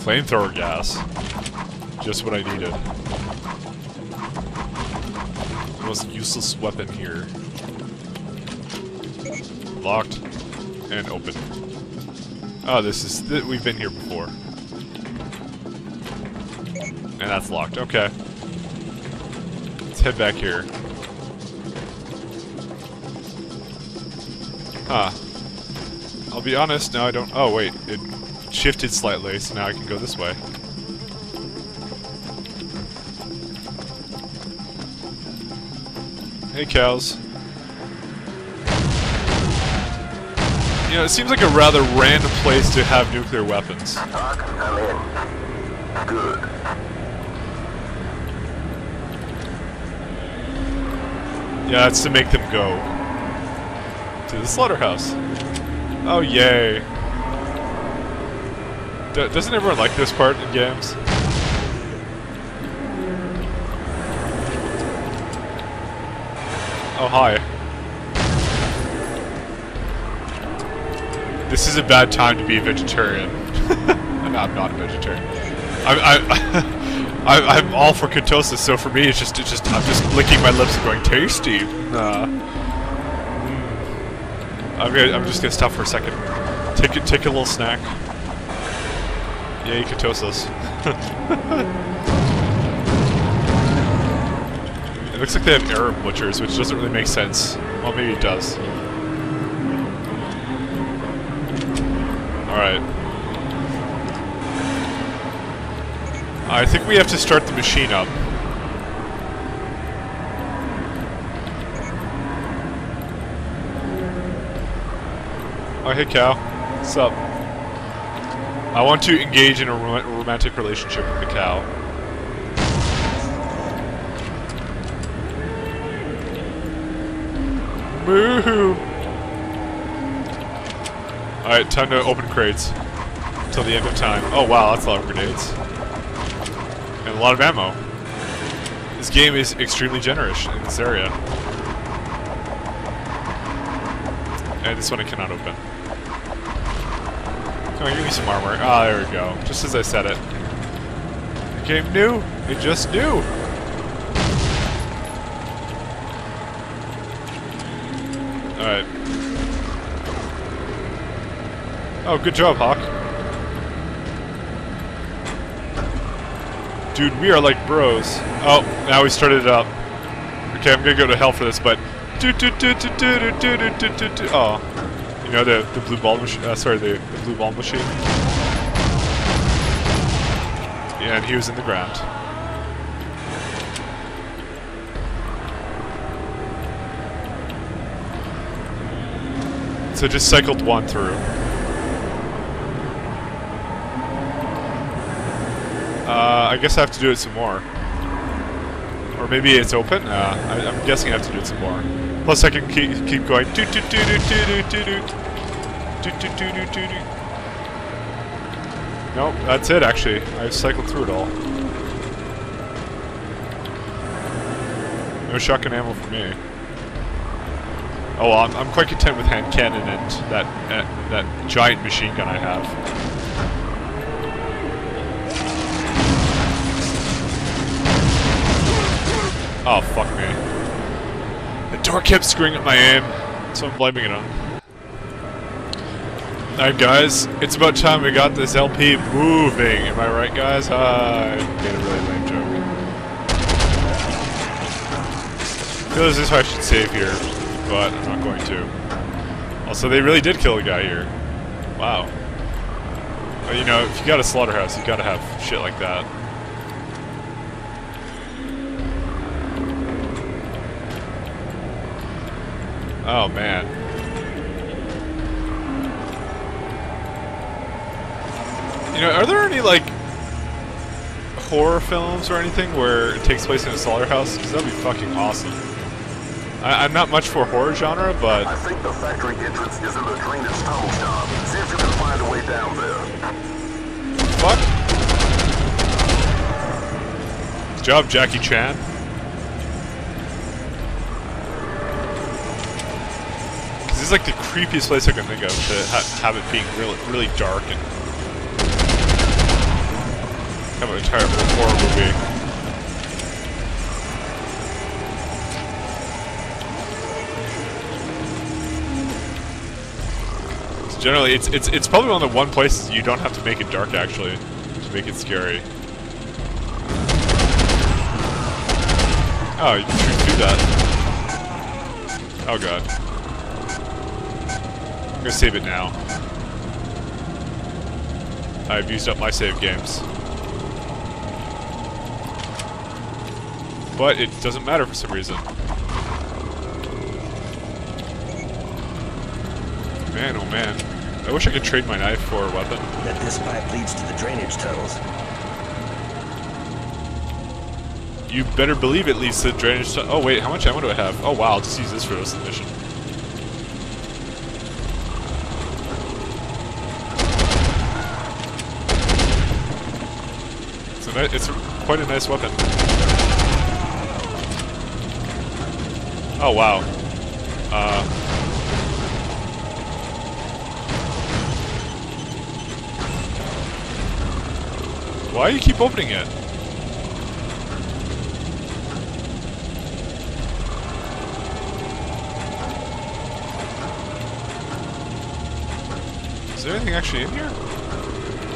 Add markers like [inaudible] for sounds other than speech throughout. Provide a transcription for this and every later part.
Flamethrower gas. Just what I needed. The most useless weapon here. Locked. And open. Oh, this is... Th we've been here before. And that's locked. Okay. Let's head back here. Huh. I'll be honest, now I don't... Oh, wait. It shifted slightly, so now I can go this way. Hey, cows. You know, it seems like a rather random place to have nuclear weapons. I'm in. Good. Yeah, it's to make them go. To the slaughterhouse. Oh, yay. D doesn't everyone like this part in games? Oh, hi. This is a bad time to be a vegetarian. [laughs] no, I'm not a vegetarian. I, I, [laughs] I, I'm all for ketosis, so for me, it's just, it's just, I'm just licking my lips and going tasty. Nah. Mm. I'm gonna, I'm just gonna stop for a second. Take take a little snack. Ketosis. [laughs] it looks like they have Arab butchers, which doesn't really make sense. Well, maybe it does. Alright. I think we have to start the machine up. Oh, hey, cow. What's up? I want to engage in a rom romantic relationship with the cow. Moo! Alright, time to open crates. Till the end of time. Oh wow, that's a lot of grenades. And a lot of ammo. This game is extremely generous in this area. And this one I cannot open. Come on, give me some armor. Ah, there we go. Just as I said it. The game new. It just knew. Alright. Oh, good job, Hawk. Dude, we are like bros. Oh, now we started it up. Okay, I'm gonna go to hell for this, but... Oh. You know, the, the blue ball machine... Uh, sorry, the, the blue ball machine? Yeah, and he was in the ground. So just cycled one through. Uh, I guess I have to do it some more. Or maybe it's open? Uh, I, I'm guessing I have to do it some more. Plus I can keep, keep going. Nope, that's it actually. I've cycled through it all. No shotgun ammo for me. Oh well, I'm, I'm quite content with hand cannon and that, uh, that giant machine gun I have. Oh, fuck me. Door kept screwing up my aim, so I'm blaming it on. Alright guys, it's about time we got this LP moving. Am I right guys? Uh, I made a really lame joke. I feel as if I should save here, but I'm not going to. Also, they really did kill a guy here. Wow. But, you know, if you got a slaughterhouse, you gotta have shit like that. Oh man. You know, are there any like horror films or anything where it takes place in a slaughterhouse? Because that'd be fucking awesome. I, am not much for horror genre, but I think the factory entrance is in the drainage tunnel job. See if you can find a way down there. fuck. Good job, Jackie Chan. Is like the creepiest place I can think of to ha have it being really, really dark and of an entire horror movie. So generally, it's it's it's probably one of the one places you don't have to make it dark actually to make it scary. Oh, you can through that. Oh god. I'm gonna save it now. I've used up my save games. But it doesn't matter for some reason. Man, oh man. I wish I could trade my knife for a weapon. That this pipe leads to the drainage tunnels. You better believe it leads to the drainage tu- Oh wait, how much ammo do I have? Oh wow, I'll just use this for rest mission. It's, quite a nice weapon. Oh wow. Uh, why do you keep opening it? Is there anything actually in here?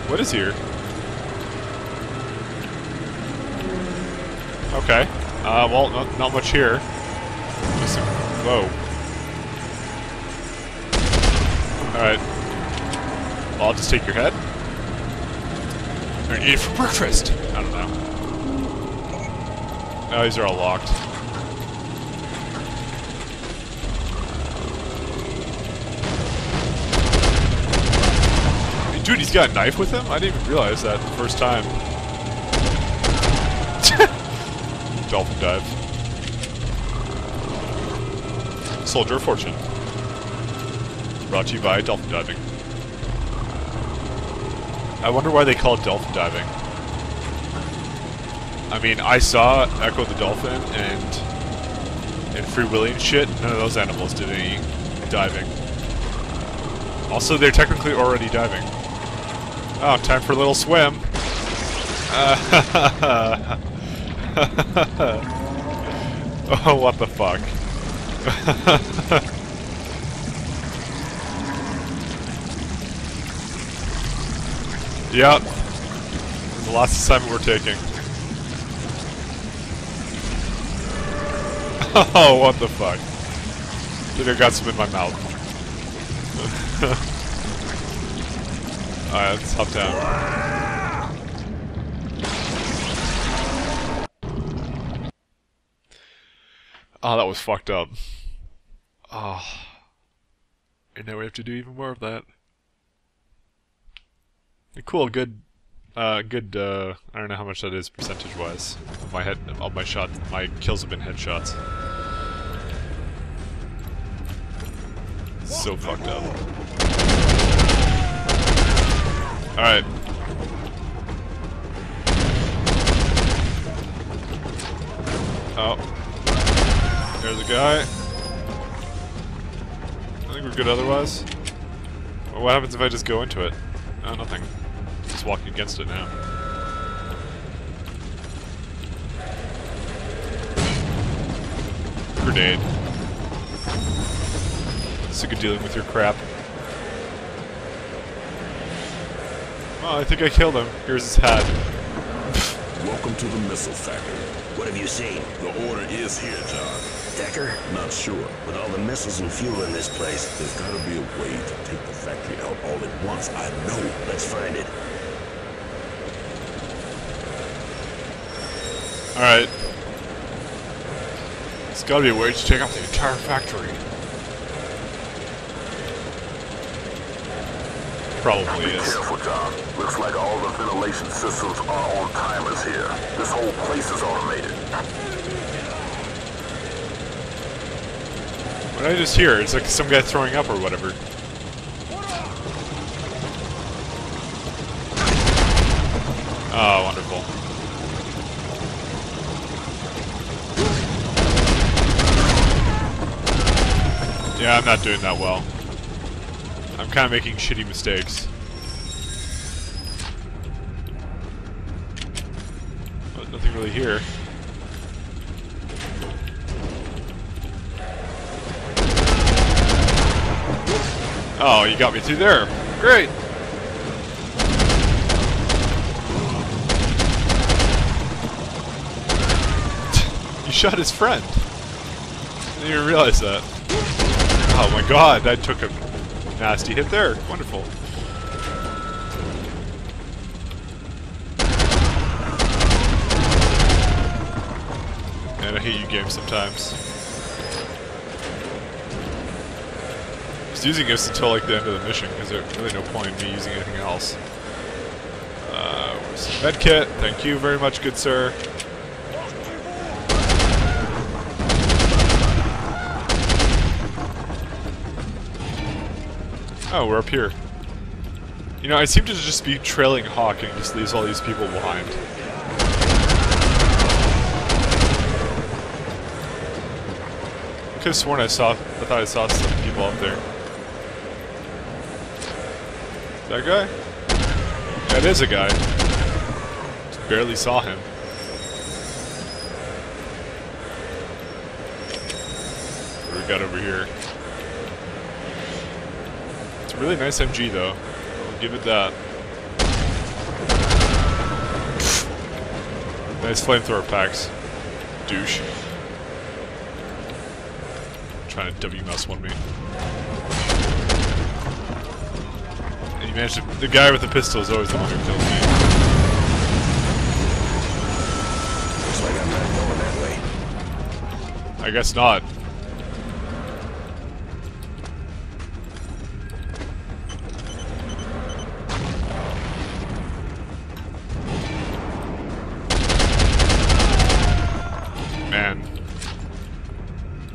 What is here? Okay. Uh, well, not, not much here. Just whoa. Alright. Well, I'll just take your head. Or eat it for breakfast. I don't know. Oh, these are all locked. Dude, he's got a knife with him? I didn't even realize that the first time. Dolphin dive. Soldier of Fortune. Brought to you by Dolphin Diving. I wonder why they call it dolphin diving. I mean, I saw Ecco the Dolphin and and Free Willy and shit. None of those animals did any diving. Also, they're technically already diving. Oh, time for a little swim. Uh, [laughs] [laughs] oh, what the fuck. [laughs] yep. The last assignment we're taking. [laughs] Oh, what the fuck. Think I got some in my mouth. Alright, let's hop down. Oh, that was fucked up. Oh. And now we have to do even more of that. Cool, good, uh, good, uh, I don't know how much that is percentage-wise. My head, of my shot, my kills have been headshots. So fucked up. Alright. Oh. There's a guy. I think we're good otherwise. Well, what happens if I just go into it? Oh, nothing. Just walking against it now. Grenade. Sick of dealing with your crap. Oh, I think I killed him. Here's his hat. Welcome to the missile factory. What have you seen? The order is here, John. Dekker? Not sure. With all the missiles and fuel in this place, There's gotta be a way to take the factory out all at once. I know. let's find it. Alright. There's gotta be a way to take out the entire factory. Probably Be is. careful, John. Looks like all the ventilation systems are on timers here. This whole place is automated. What did I just hear? It's like some guy throwing up or whatever. Oh, wonderful. Yeah, I'm not doing that well. I'm kind of making shitty mistakes. nothing really here. Oh, you got me through there. Great. [laughs] you shot his friend. I didn't even realize that. Oh my god, that took a nasty hit there. Wonderful. Man, I hate you games sometimes. Using this until like the end of the mission, because there's really no point in me using anything else. Uh, the medkit? Thank you very much, good sir. Oh, we're up here. You know, I seem to just be trailing Hawk and just leaves all these people behind. I could have sworn I saw, I thought I saw some people up there. That guy? That is a guy. Just barely saw him. What we got over here? It's a really nice MG though. I'll give it that. Nice flamethrower packs. Douche. Trying to W mouse one me. You managed to, the guy with the pistol is always the one who kills me. Looks like I'm not going that way. I guess not. Man.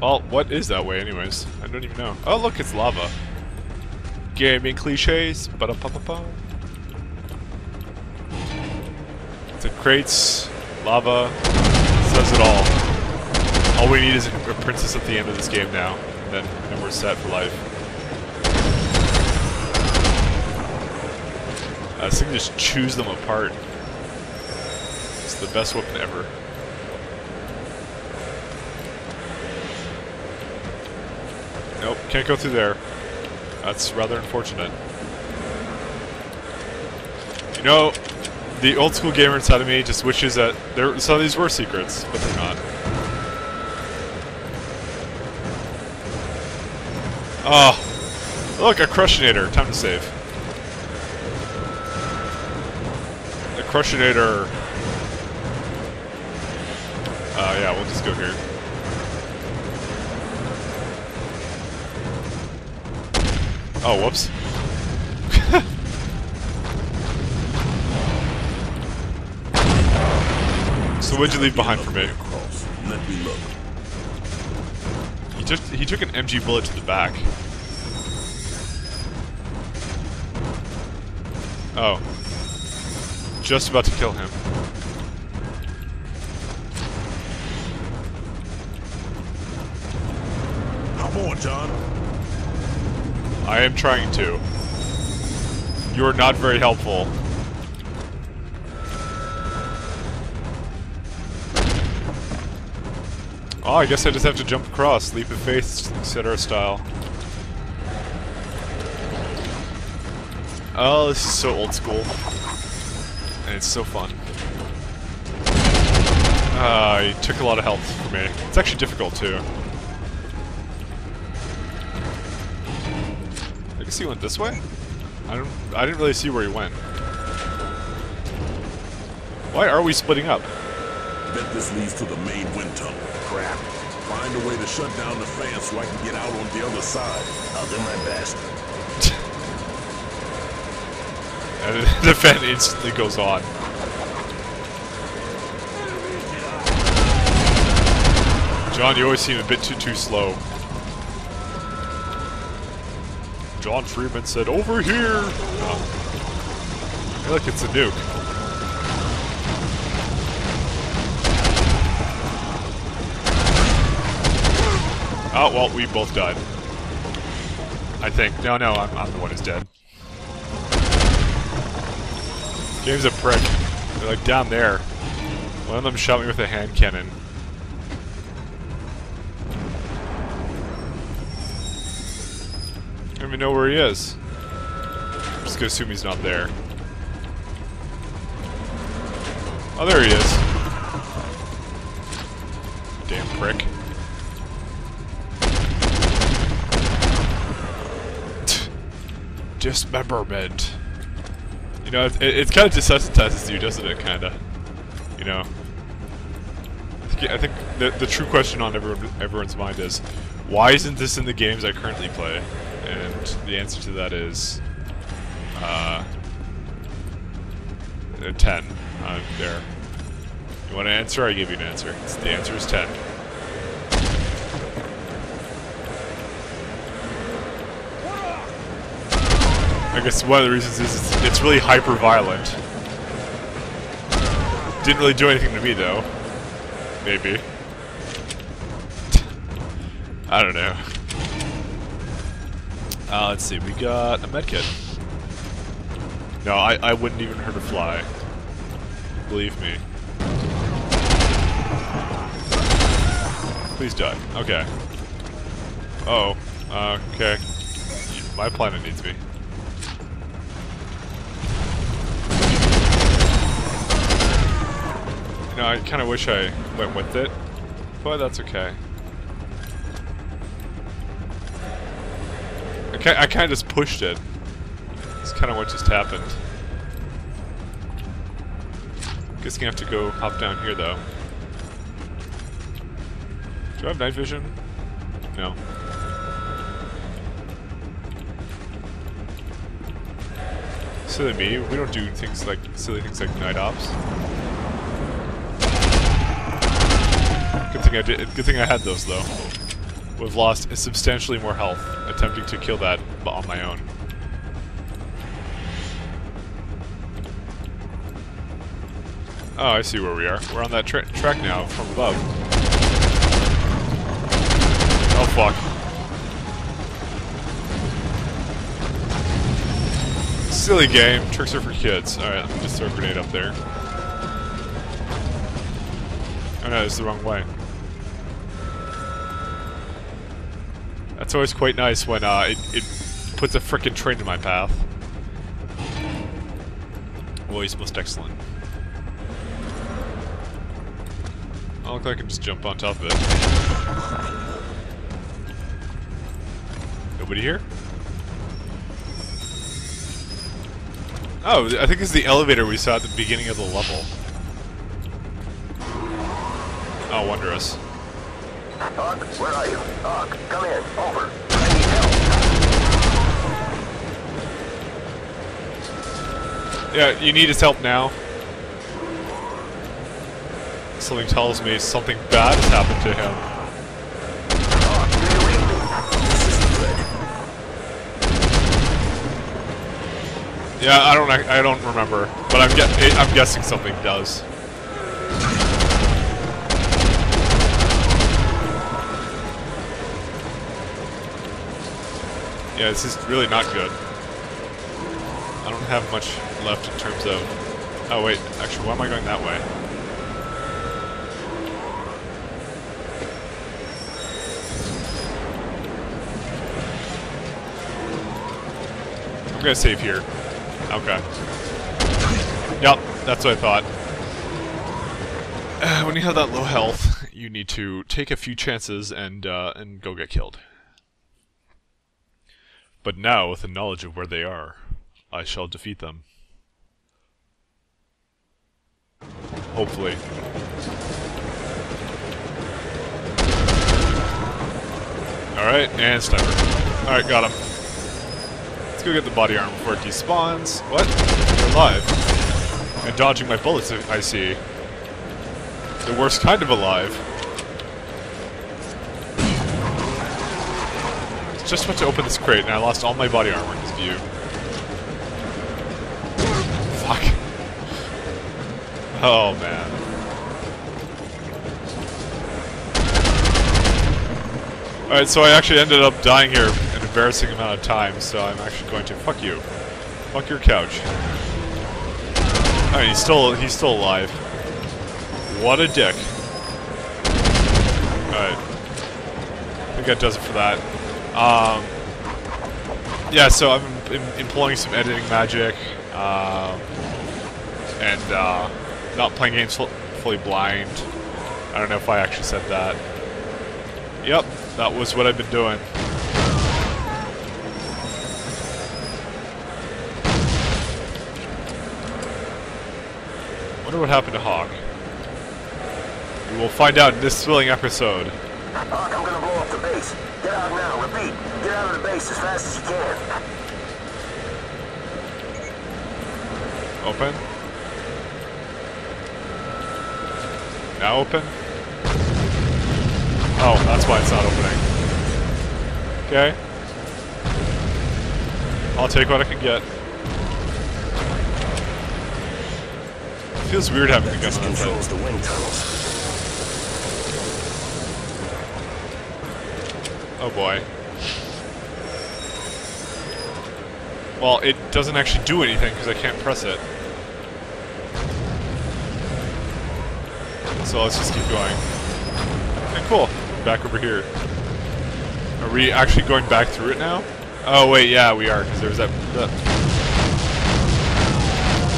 Well, what is that way anyways? I don't even know. Oh look, it's lava. Gaming cliches. ba da pa pa pa The crates, lava, says it all. All we need is a princess at the end of this game now, and then, then we're set for life. Uh, this thing just chews them apart. It's the best weapon ever. Nope, can't go through there. That's rather unfortunate. You know, the old school gamer inside of me just wishes that there some of these were secrets, but they're not. Oh, look, a Crushinator. Time to save. The Crushinator. Uh, yeah, we'll just go here. Oh, whoops. [laughs] so what'd you leave behind for me? He just he took an MG bullet to the back. Oh. Just about to kill him. Hop on, John. I am trying to. You are not very helpful. Oh, I guess I just have to jump across, leap of faith, etc. style. Oh, this is so old school. And it's so fun. Uh, he took a lot of health for me. It's actually difficult, too. Guess he went this way? I don't I didn't really see where he went. Why are we splitting up? Bet this leads to the main wind tunnel. Crap. Find a way to shut down the fan so I can get out on the other side. I'll do my best. [laughs] And [laughs] the fan instantly goes on. John, you always seem a bit too too slow. John Freeman said, "Over here." Oh. Like it's a nuke. Oh well, we both died. I think. No, no, I'm, I'm the one who's dead. Game's a prick. They're like down there. One of them shot me with a hand cannon. Don't even know where he is. I'm just gonna assume he's not there. Oh, there he is. Damn prick. Dismemberment. You know, it, it, kind of desensitizes you, doesn't it? Kind of. You know. I think, I think the, the true question on everyone, everyone's mind is, why isn't this in the games I currently play? And the answer to that is, uh, 10. Uh, there. You want an answer? I give you an answer. It's, the answer is 10. I guess one of the reasons is it's, it's really hyper violent. Didn't really do anything to me though. Maybe. I don't know. Uh, let's see, we got a medkit. No, I, I wouldn't even hurt a fly. Believe me. Please die. Okay. Uh oh. Okay. My planet needs me. You know, I kind of wish I went with it, but that's okay. I, kind of just pushed it. That's kind of what just happened. Guess you have to go hop down here, though. Do I have night vision? No. Silly me, we don't do things like silly things like night ops. Good thing I did. Good thing I had those though. Would have lost substantially more health attempting to kill that but on my own. Oh, I see where we are. We're on that tra track now from above. Oh fuck. Silly game. Tricks are for kids. Alright, let me just throw a grenade up there. Oh no, it's the wrong way. That's always quite nice when uh, it, it puts a freaking train in my path. Always most excellent. I look like I can just jump on top of it. Nobody here? Oh, I think it's the elevator we saw at the beginning of the level. Oh, wondrous. Hawk, where are you? Come in. Over. I need help. Yeah, you need his help now. Something tells me something bad has happened to him. Yeah, I don't, I don't remember, but I'm, get, I'm guessing something does. Yeah, this is really not good. I don't have much left in terms of... Oh wait, actually, why am I going that way? I'm gonna save here. Okay. Yep, that's what I thought. [sighs] When you have that low health, you need to take a few chances and uh, and go get killed. But now, with the knowledge of where they are, I shall defeat them. Hopefully. Alright, and sniper. Alright, got him. Let's go get the body armor before it despawns. What? You're alive. And dodging my bullets, I see. The worst kind of alive. Just about to open this crate and I lost all my body armor in this view. Fuck. Oh man. Alright, so I actually ended up dying here an embarrassing amount of times, so I'm actually going to fuck you. Fuck your couch. Alright, he's still he's still alive. What a dick. Alright. I think that does it for that. Um, yeah, so I'm em employing some editing magic, um, and uh, not playing games fu fully blind. I don't know if I actually said that. Yep, that was what I've been doing. Wonder what happened to Hawk. We will find out in this thrilling episode. Hawk, I'm gonna blow up the base. Get out now. Repeat. Get out of the base as fast as you can. Open. Now open. Oh, that's why it's not opening. Okay. I'll take what I can get. feels weird having the gun on controls the wind tunnels. Oh boy. Well, it doesn't actually do anything because I can't press it. So let's just keep going. Okay, cool. Back over here. Are we actually going back through it now? Oh wait, yeah, we are, because there's that.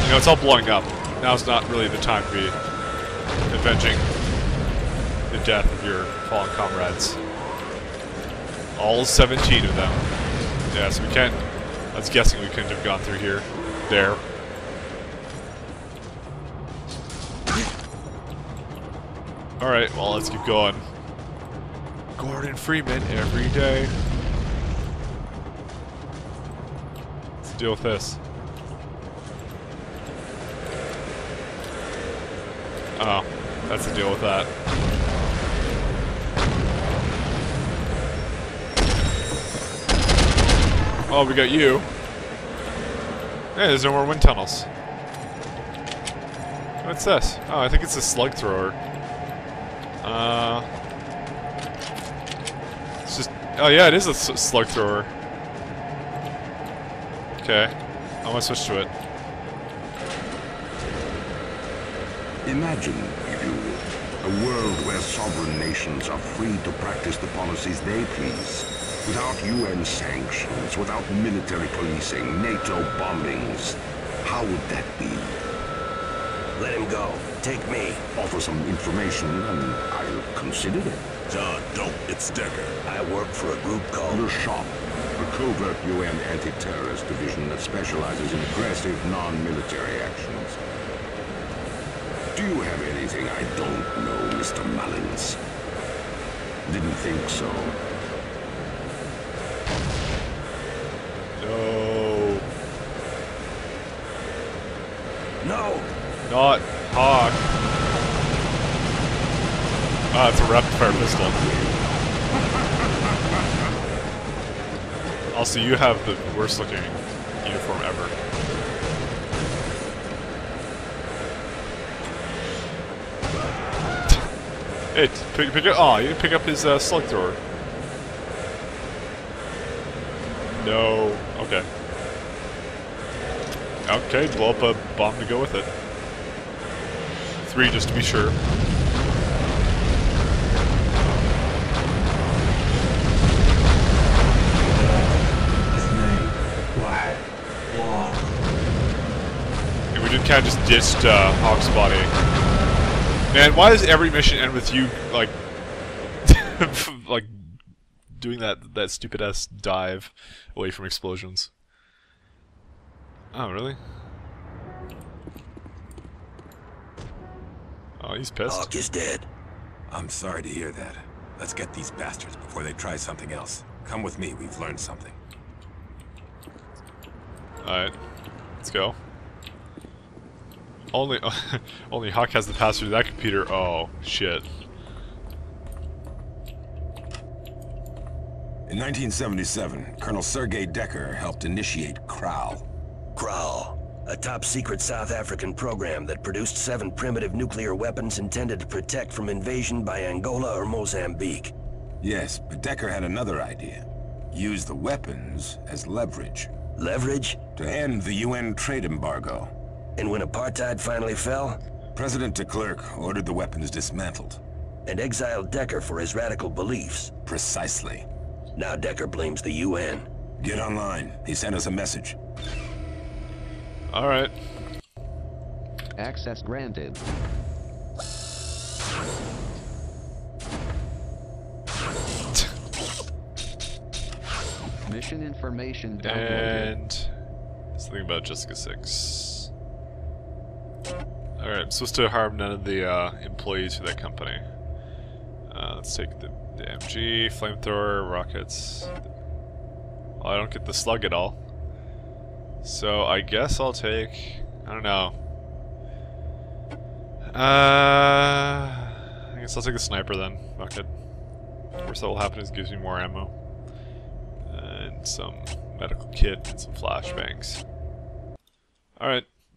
You know, it's all blowing up. Now's not really the time to be avenging the death of your fallen comrades. All 17 of them. Yeah, so we can't... I was guessing we couldn't have gone through here. There. Alright, well, let's keep going. Gordon Freeman every day. Let's deal with this. Oh, that's the deal with that. Oh, we got you. Hey, there's no more wind tunnels. What's this? Oh, I think it's a slug thrower. Uh, it's just. Oh yeah, it is a slug thrower. Okay, I'm gonna switch to it. Imagine, if you will, a world where sovereign nations are free to practice the policies they please. Without UN sanctions, without military policing, NATO bombings. How would that be? Let him go. Take me. Offer some information and I'll consider it. John, don't. It's Dekker. I work for a group called... Le Shop, a covert UN anti-terrorist division that specializes in aggressive, non-military actions. Do you have anything I don't know, Mr. Mullins? Didn't think so. No, No! Not Hawk. Ah, it's a rapid fire pistol. Also, you have the worst looking uniform ever. Hey, pick, pick up. Oh, you pick up his uh, slug thrower. No. Okay. Okay, blow up a bomb to go with it. Three, just to be sure. And we did kind of just ditched uh, Hawk's body. Man, why does every mission end with you like, [laughs] like, doing that that stupid ass dive away from explosions? Oh, really? Oh, he's pissed. Hawk is dead. I'm sorry to hear that. Let's get these bastards before they try something else. Come with me, we've learned something. Alright, let's go. Only, [laughs] only Hawk has the password to that computer. Oh, shit. In 1977, Colonel Sergei Dekker helped initiate CROW. Growl. A top-secret South African program that produced seven primitive nuclear weapons intended to protect from invasion by Angola or Mozambique. Yes, but Dekker had another idea. Use the weapons as leverage Leverage? to end the UN trade embargo. And when apartheid finally fell, President de Klerk ordered the weapons dismantled. And exiled Dekker for his radical beliefs. Precisely. Now Dekker blames the UN. Get online. He sent us a message. Alright. Access granted. Mission information downloaded. And something about Jessica 6. Alright, I'm supposed to harm none of the uh, employees for that company. Uh, let's take the, the MG, flamethrower, rockets. Well, I don't get the slug at all. So I guess I'll take... I don't know. Uh, I guess I'll take the sniper then. Fuck it. Worst that will happen is gives me more ammo. And some medical kit and some flashbangs. Alright,